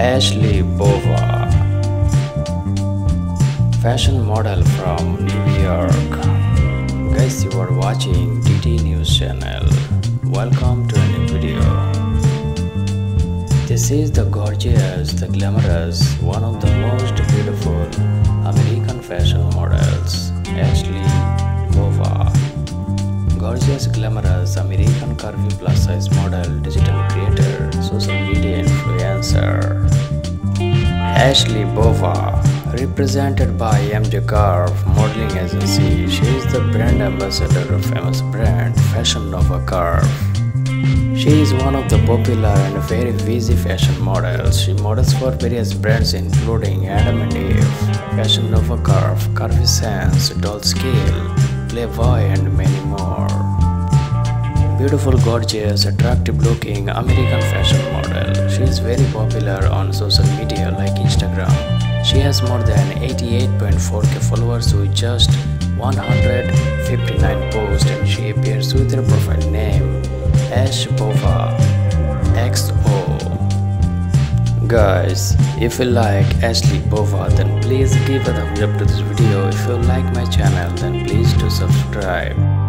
Ashley Bova, fashion model from New York. Guys, you are watching DT News channel. Welcome to a new video. This is the gorgeous, the glamorous, one of the most beautiful American fashion models, Ashley Bova. Gorgeous, glamorous American curvy plus size model, digital creator, social media influencer. Ashley Bova, represented by MJ Curve Modeling Agency, she is the brand ambassador of famous brand Fashion Nova Curve. She is one of the popular and very busy fashion models. She models for various brands including Adam and Eve, Fashion Nova Curve, Curvy Sense, Dolls Kill, Playboy and many more. Beautiful, gorgeous, attractive looking American fashion model. She is very popular on social media like Instagram. She has more than 88.4k followers with just 159 posts and she appears with her profile name Ash Bova XO. Guys, if you like Ashley Bova then please give a thumbs up to this video. If you like my channel then please do subscribe.